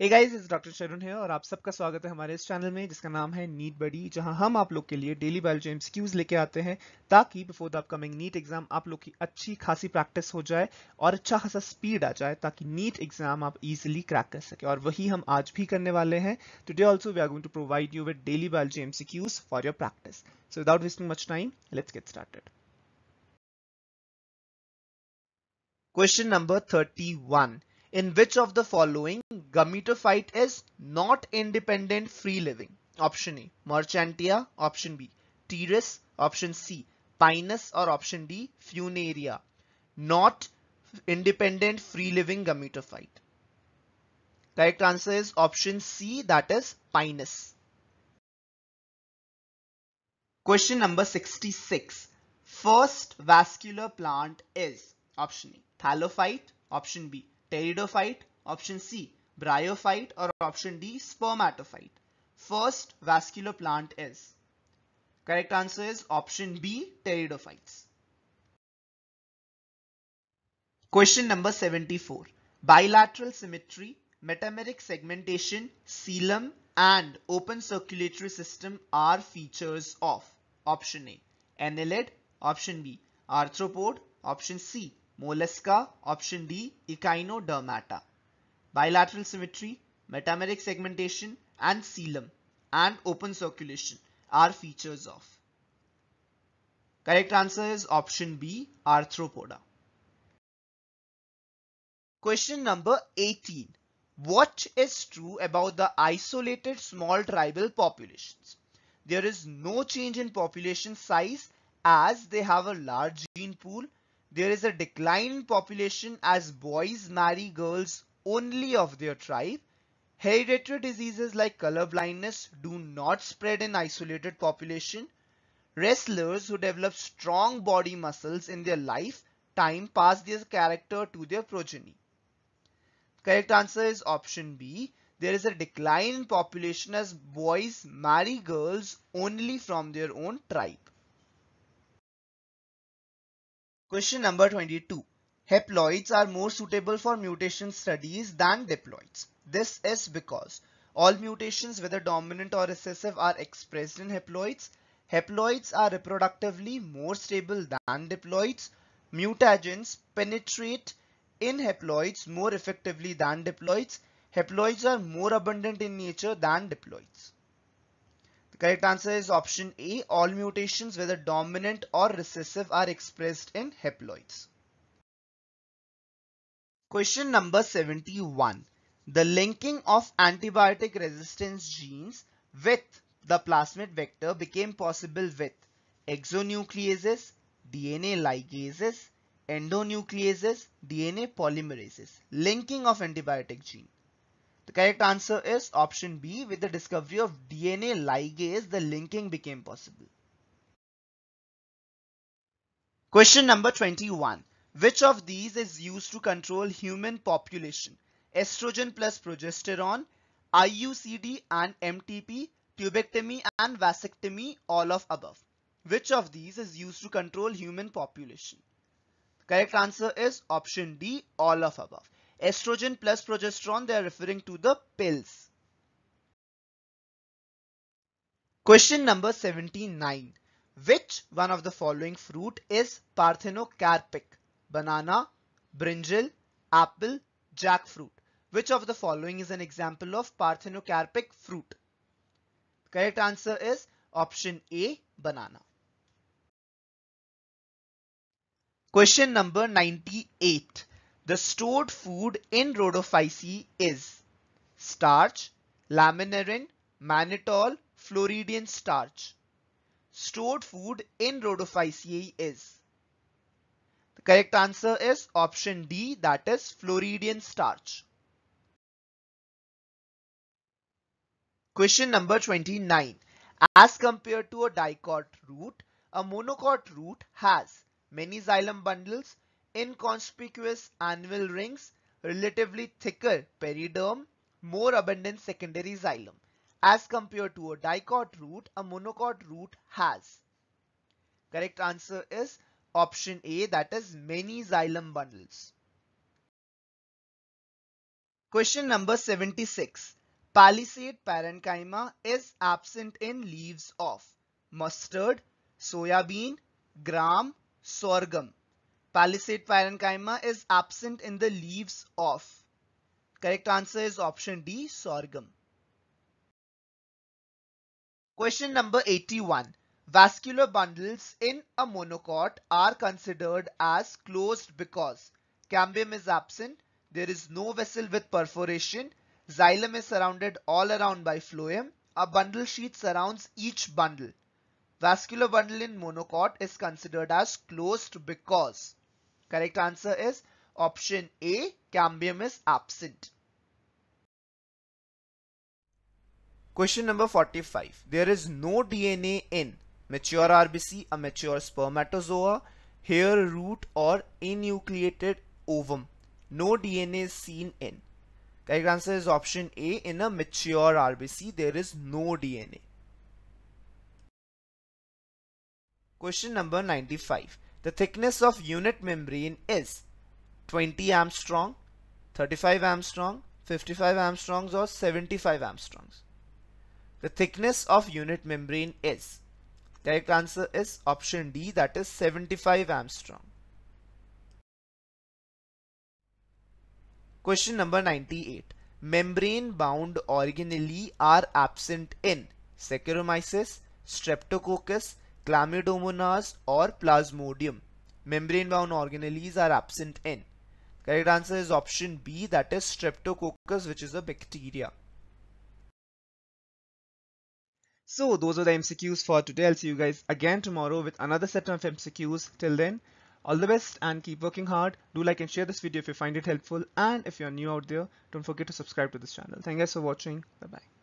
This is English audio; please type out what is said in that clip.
Hey guys, it's Dr. Sharun here और आप सबका स्वागत है हमारे इस चैनल में जिसका नाम है नीट बडी जहाँ हम आप लोग के लिए डेली बायोलॉजी एमसीक्यूज लेके आते हैं ताकि before the upcoming NEET exam आप लोग की अच्छी खासी प्रैक्टिस हो जाए और अच्छा खासा स्पीड आ जाए ताकि नीट एग्ज़ाम आप इजीली क्रैक कर सके और वही हम आज भी करने वाले हैं today also we are going to provide you with daily biology MCQs for your practice so without wasting much time let's get started Question number 31. In which of the following gametophyte is not independent free living? Option A. Marchantia. Option B. Pteris. Option C. Pinus or option D. Funaria. Not independent free living gametophyte. Correct answer is option C that is Pinus. Question number 66. First vascular plant is option A. Thallophyte. Option B. Pteridophyte. Option C. Bryophyte or option D. Spermatophyte. First vascular plant is. Correct answer is option B. Pteridophytes. Question number 74. Bilateral symmetry, metameric segmentation, coelom and open circulatory system are features of option A. Annelid, option B. Arthropod, option C. Mollusca, option D. Echinodermata. Bilateral symmetry, metameric segmentation and coelom and open circulation are features of. Correct answer is option B. Arthropoda. Question number 18. What is true about the isolated small tribal populations? There is no change in population size as they have a large gene pool. There is a decline in population as boys marry girls only of their tribe. Hereditary diseases like color blindness do not spread in isolated population. Wrestlers who develop strong body muscles in their lifetime pass their character to their progeny. Correct answer is option B. There is a decline in population as boys marry girls only from their own tribe. Question number 22. Haploids are more suitable for mutation studies than diploids. This is because all mutations whether dominant or recessive are expressed in haploids. Haploids are reproductively more stable than diploids. Mutagens penetrate in haploids more effectively than diploids. Haploids are more abundant in nature than diploids. Correct answer is option A. All mutations whether dominant or recessive are expressed in haploids. Question number 71. The linking of antibiotic resistance genes with the plasmid vector became possible with exonucleases, DNA ligases, endonucleases, DNA polymerases. Linking of antibiotic gene. The correct answer is option B. With the discovery of DNA ligase, the linking became possible. Question number 21. Which of these is used to control human population? Estrogen plus progesterone, IUCD and MTP, tubectomy and vasectomy, all of above. Which of these is used to control human population? Correct answer is option D, all of above. Estrogen plus progesterone, they are referring to the pills. Question number 79. Which one of the following fruit is parthenocarpic? Banana, brinjal, apple, jackfruit. Which of the following is an example of parthenocarpic fruit? Correct answer is option A, banana. Question number 98. The stored food in rhodophyceae is starch, laminarin, mannitol, floridean starch. Stored food in rhodophyceae is. The correct answer is option D that is floridean starch. Question number 29. As compared to a dicot root, a monocot root has many xylem bundles, inconspicuous annual rings, relatively thicker periderm, more abundant secondary xylem. As compared to a dicot root, a monocot root has. Correct answer is option A that is many xylem bundles. Question number 76. Palisade parenchyma is absent in leaves of mustard, soya bean, gram, sorghum. Palisade parenchyma is absent in the leaves of. Correct answer is option D, sorghum. Question number 81. Vascular bundles in a monocot are considered as closed because cambium is absent, there is no vessel with perforation, xylem is surrounded all around by phloem, a bundle sheath surrounds each bundle. Vascular bundle in monocot is considered as closed because. Correct answer is option A, cambium is absent. Question number 45. There is no DNA in mature RBC, a mature spermatozoa, hair root or enucleated ovum. No DNA is seen in. Correct answer is option A. In a mature RBC, there is no DNA. Question number 95. The thickness of unit membrane is 20 Armstrong, 35 Armstrong, 55 Armstrongs or 75 Armstrongs. The thickness of unit membrane is Correct answer is option D that is 75 Armstrong. Question number 98. Membrane bound organelle are absent in Saccharomyces, Streptococcus, Chlamydomonas or Plasmodium. Membrane bound organelles are absent in. Correct answer is option B that is Streptococcus which is a bacteria. So those are the MCQs for today. I'll see you guys again tomorrow with another set of MCQs. Till then, all the best and keep working hard. Do like and share this video if you find it helpful. And if you're new out there, don't forget to subscribe to this channel. Thank you guys for watching. Bye bye.